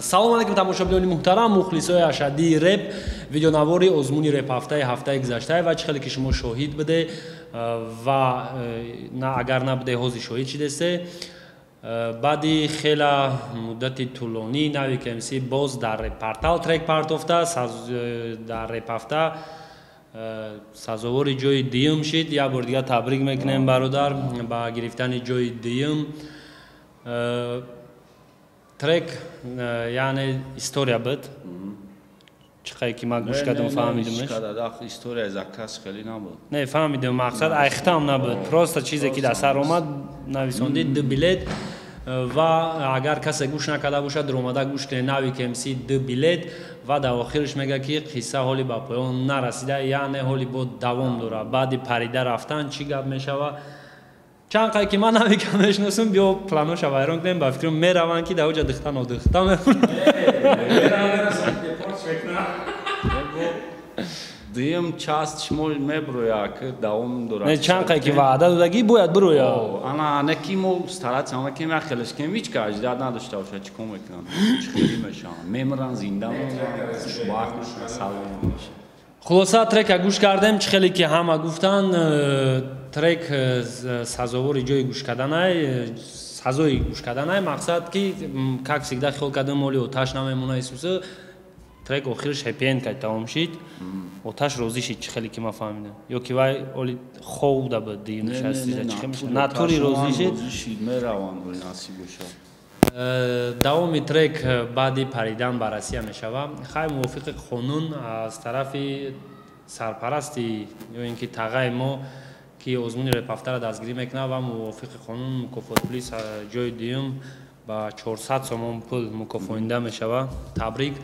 салом алейкум тамошобиёни муҳтарам. Мухлисои ашаддии реп видеонавори озмуни реп ҳафтаи ҳафтаи гузаштаи ва чӣ хеле ки шумо шоҳид буде ва на агар набуде ҳозир шоҳид шидесте баъди хела муддати тӯлонӣ нави кмс боз дар репартал трек партофта дар репҳафта сазовори ҷои дуюм шид. Як бор дигар табрик мекунем бародар ба гирифтани ҷои дуюм трек яъне история буд чӣ қай ки ман гӯш кардам фаҳмидимаш история за кас хеле набуд. Не фаҳмидим мақсад айхтам набуд. Просто чизе ки дар сар омад нависонди ду билет ва агар касе гӯш накарда бошад дуромада гӯш кунед. Нави кмс ду билет ва дар охираш мега ки қисса ҳоли ба поён нарасида. Яъне ҳоли бо давом дорад. Баъди парида рафтан чӣ гап мешавад чанд қай ки ман намекам мешиносум биё планоша вайрон кунем ба фикрам мераванд ки дар оҷа дихта нодихта дуюм част шумо меброя ки давом дорад чанд қай ки ваъда додагӣ бояд бироя ана ана ки мо старатсам ки ма хелеш кем ҳеч ка аҷдад надошта боша чӣ кор мекунам чӣ хели мешаванд мемиран зинда хушбахт салом мешаванд хулоса трека гӯш кардем чӣ хеле ки ҳама гуфтанд трек э, сазовори ҷои гӯш карданай э, сазои гӯш карданай мақсад ки как всегда хиёл кардем моли оташ намемона исуса трек охираш хепиен кай тамом шид. Оташ розӣ шид чӣ хеле ки ман фаҳмидам. Ё ки вай оли ховда буд ди нишастида чӣ хел натури розӣ шид? мераванд насиб бошад Э, давоми трек э, баъди паридан ба россия мешавад хай мувофиқи қонун аз тарафи сарпарасти ё ин ки тағаи мо ки озмуни репафтара дастгирӣ мекунад ва мувофиқи қонун мукофотпули ҷои дуюм ба 400 сомон пул мукофонида мешавад табрик.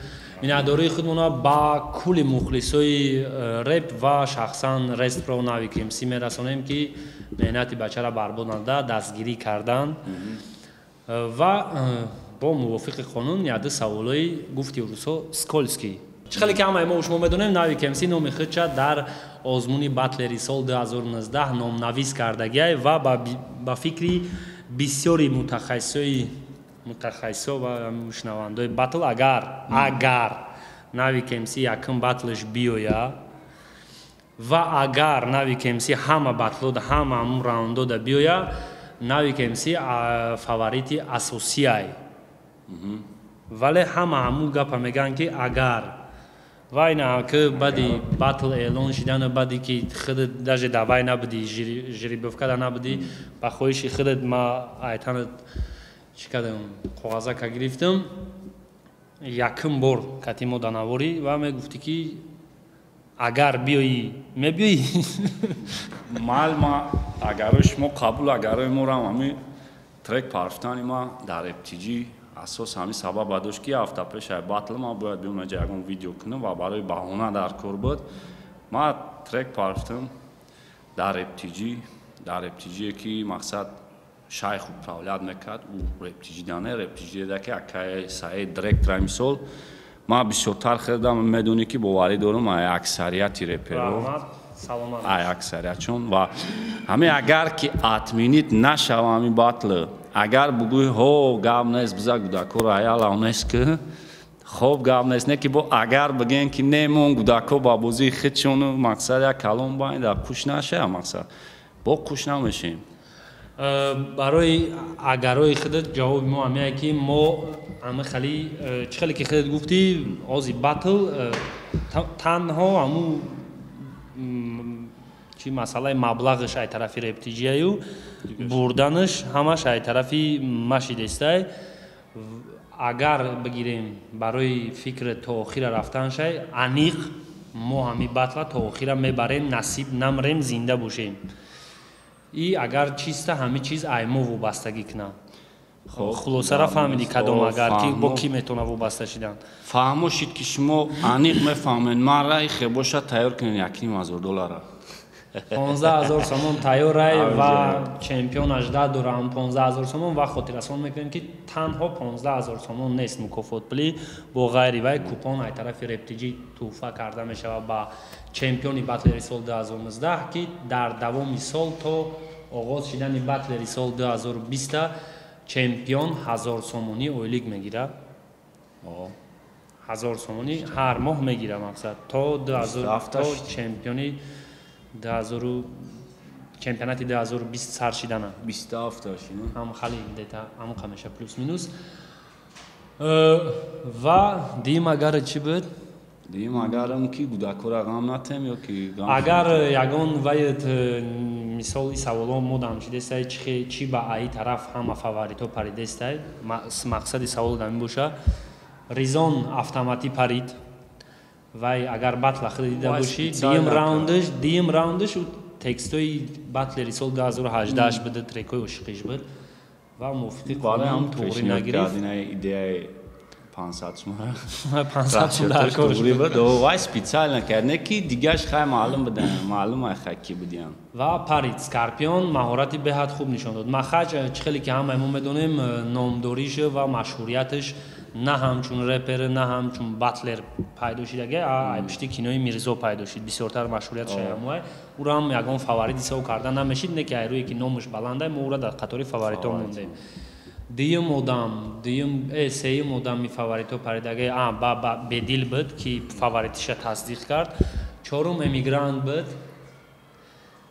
Миннатдории худмона ба кулли мухлисои э, реп ва шахсан рестпро нави кмс мерасонем ки меҳнати бачара барбод нада дастгирӣ кардан. Ва э, бо мувофиқи қонун яду саволои гуфти рӯзҳо скольский. Чӣ хеле ки ҳамаи мо шумо медонем нави кмс номи худша дар озмуни батлери сол 2019 номнавис кардагиай ва ба фикри бисёри мутахассисои мутахассисо ва шунавандаои батл агар агар нави кмс якум батлаш биёя. Ва агар нави кмс ҳама батлода ҳама ҳамун раундода биёя. Нави кмс фаворити асосиай вале ҳама ҳамун гапа мегӯянд ки агар вай на ки баъди батл эълон шидану баъде ки худат даже дар вай набудӣ жеребовкада набудӣ ба хоҳиши худат ма айтанат чӣ кардам коғазака гирифтам якум бор кати моданаворӣ ва мегуфтӣ ки агар биёӣ мебиёӣ. Малма агаро шумо қабул агарои морам ҳами трек парфтани ма дар эптиҷи асос ҳами сабаб ба дошт ки ҳафта пеша батл ма бояд биём аҷа ягон видео кунам ва барои баҳона дар кор буд. Ма трек парфтам дар эптиҷи дар эптиҷие ки мақсад шайху фаъолият мекард. Ӯ рептиҷидане рептиҷиедаки акаи саид директора мисол ман бисёртар хелдам медонӣ ки боварӣ дорам ай аксарияти реперо. Ай аксарият чун ва ҳамин агар ки атминит нашава ҳамин батл агар бугӯи ҳо гап нест биза гудакоро аяла нест ки? Хоб гап нест не ки бо агар бигӯем ки немон гудако ба бозии худшону мақсад як калом байда куш нашава мақсад бо куш намешем. Э, барои агарои худат ҷавоби мо ҳамяе ки мо ама хали э, чӣ хеле ки худат гуфтӣ ози батл э, танҳо ҳаму чи масъалаи маблағаш ай тарафи рептиҷияю бурданаш ҳамаш ай тарафи машидестай агар бигирем барои фикр то охира рафтаншай аниқ мо ҳами батла то охира мебарем насиб намрем зинда бошем. И агар чиста ҳами чиз ай мо вобастагӣ кунад хулосара фаҳмидӣ кадом агар ки бо кӣ метавона вобаста шидан фаҳмо шид ки шумо аниқ мефаҳмед. Ман рай хе боша тайёр кунед якним ҳазор доллара понздаҳ ҳазор сомон тайёр рай ва чемпион аждаҳ дорам понздаҳ ҳазор сомон. Ва хотиррасон мекунем ки танҳо понздаҳ ҳазор сомон нест. Мукофотпулӣ бо ғайри вай купон ай тарафи рептиҷӣ тӯҳфа карда мешавад ба чемпиони батлери сол 2019 ки дар давоми сол то оғоз шидани батлери сол 2020 чемпион ҳазор сомонӣ ойлик мегирад ҳазор сомонӣ ҳар моҳ мегирам мақсад. То то чемпиони дуҳазору чемпионати дуҳазору бист сар шидана. Ҳам хали дета амуқа меша плюс минус. Э, ва дим агар чӣ буд? Дим агарам ки гудакора ғам натем ё ки агар ягон вайт э, мисоли саволо мо дамшидестай чӣ ба аи тараф ҳама фаворито паридестай мақсади савол дамин боша ризон автоматӣ парид вай агар батла худа дида бошӣ дим раундаш дим раундаш текстои батлери соли 2018 буда трекои ошиқиш буд ва мувофиқи қонун туғри нагирифт. вай специально кардне ки дигаш хай маълум буда маълум ай хай ки будиям ва парид скорпион маҳорати беҳад хуб нишон дод. Махаҷ чӣ хеле ки ҳамаи мо медонем номдориш ва машҳурияташ на ҳамчун репер на ҳамчун батлер пайдо шидаги ай пишти кинои мирзо пайдо шид бисёртар машҳурият шаямуай урам ягон фаворит ҳисоб карда намешид не ки айрӯе ки номаш баландай мо ура дар қатори фаворито мондем. Дуюм одам дуюм э сеюм одами ба ба бедил буд ки фаворитиша тасдиқ кард. Чорум эмигрант буд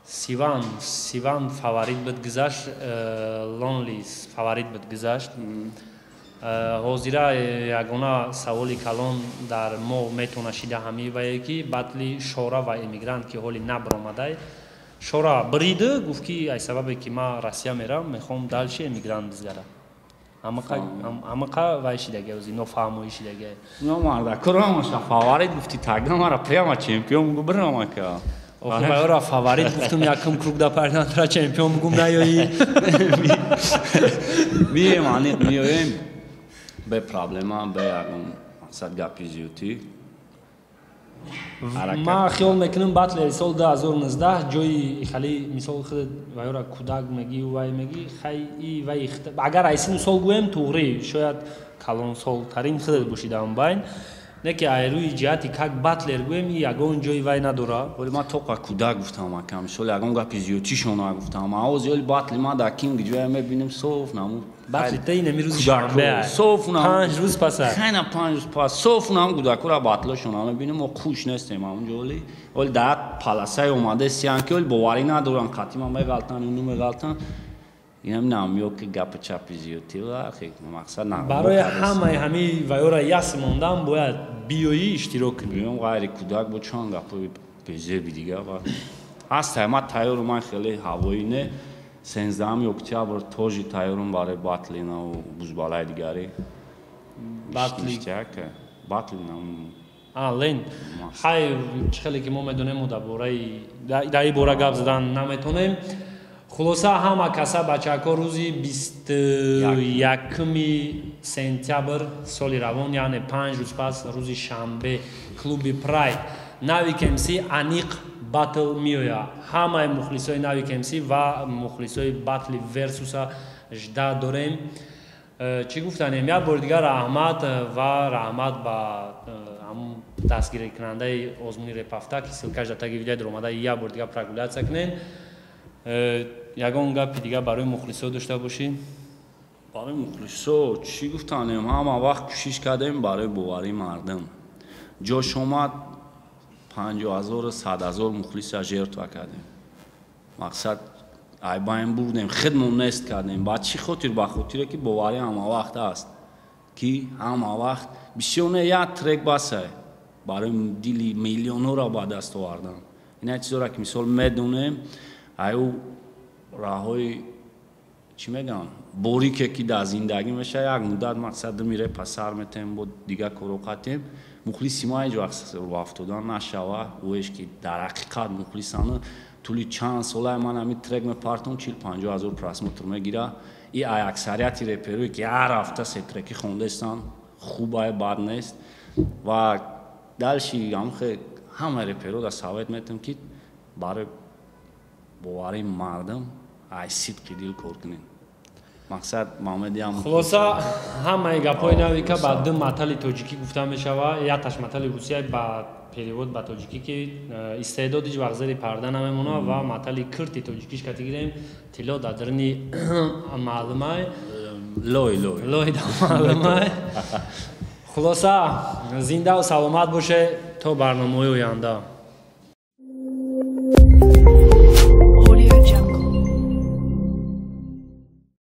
сиван сиван фаворит буд гузашт э, лонлис фаворит буд гузашт ҳозира ягона саволи калон дар мо метавона шидаҳамӣ вае ки батли шора ва эмигрант ки ҳоли набромадай шора бирида гуфт ки ай сабабе ки ман россия мерам мехоҳам далши эмигрант бизгара амақа вай шидаги ози нофаҳмоӣ шидаги номардакурамаша фаворит гуфти тагда мара прямо чемпион бугу бирамака ора фаворит гуфтум якум круг да парнатра чемпион бугум наёӣ мием аниқ миёем бе проблема бе ягон мақсад гапи зиётӣ ман хиёл мекунам батлери соли 2019 ҷои хали мисол худ вайора кӯдак мегӣ вай мегӣ хай вай агар айсину сол гӯем туғрӣ шояд калонсолтарин худат бошидаам байн. Не ки айрӯи ҷиҳати как батлер гӯем и ягон ҷои вай надора. Оли ман тоқа кӯдак гуфтам акам мисол ягон гапи зиётишон нагуфтам аози оли батли ман дар кинг ҷоя мебинем соф наму рӯз пасхайна панҷ рӯз пас софунам гудакура батлошона мебинем мо хуш нестем амунҷо оли оли дар паласаи омаде сиан ки оли боварӣ надорам қатима меғалтан уну меғалтан инам намё ки гапи чапи зиёти мақсад барои ҳамаи ҳами вайора яс мондан бояд биёӣ иштирок кунӣ биём ғайри кӯдак бо чанд гапои безеби дига ҳастае ман тайёру ман хеле ҳавоӣ не сенздаҳами октябр тожи тайёрум барои батли наву бузбалаи дигари лен хай чӣ хеле ки мо медонем дар бораи дар ин бора гап задан наметонем хулоса ҳама каса бачаҳко рӯзи бисту якуми сентябр соли равон яъне панҷ рӯз пас рӯзи шанбе клуби прайд нави кемси аниқ батл меоя ҳамаи мухлисои нави кемси ва мухлисои батли версуса жда дорем. Э, чӣ гуфтанем? Як бори дигар раҳмат ва раҳмат ба ҳамун дастгиркунандаи озмуни репафта ки силкаш дар таги видео даромада як бори дигар прогулятсия кунен э, ягон гапи дигар барои мухлисо дошта бошӣ барои мухлисо чӣ гуфтанем? Ҳама вақт кӯшиш кардем барои боварии мардум. Ҷош омад панҷоҳазору садҳазор мухлиса жертва кардем. Мақсад айбайн бурдем хидмон нест кардем. Ба чӣ хотир? Ба хотире ки боварӣ ҳамавақт аст ки ҳамавақт бисёр не як трек басай. Барои дили миллионҳоро ба даст овардан ина чизоро ки мисол медонем аю раҳои чӣ мегӯям? Борике ки дар зиндагӣ меша як муддат мақсад мире пасар метем бо дигар коро қатем мухлиси ма ҳеҷ вақт роафтодан нашава. Оеш ки дар ҳақиқат мухлисана тӯли чанд солаи ман ҳамин трек мепартом чил панҷо ҳазор просмотр мегира и ай аксарияти реперое ки ҳар ҳафта се треки хондестан хубае бад нест. Ва далши амхе ҳама реперо дар совет метам ки барои боварии мардум ай сидқи дил кор кунем мақсад маҳмедиам хулоса ҳамаи гапҳои наве ка ба ду матали тоҷикӣ гуфта мешавад. Якаш матали русия ба перевод ба тоҷикӣ ки э, истеъдоди зери парда намемонад ва матали кирти тоҷикиш ка тигирем тилло дар дарни маълумай. Лой лой. Лой дар маълумай. Хулоса зиндаву саломат боше. То барномаҳои оянда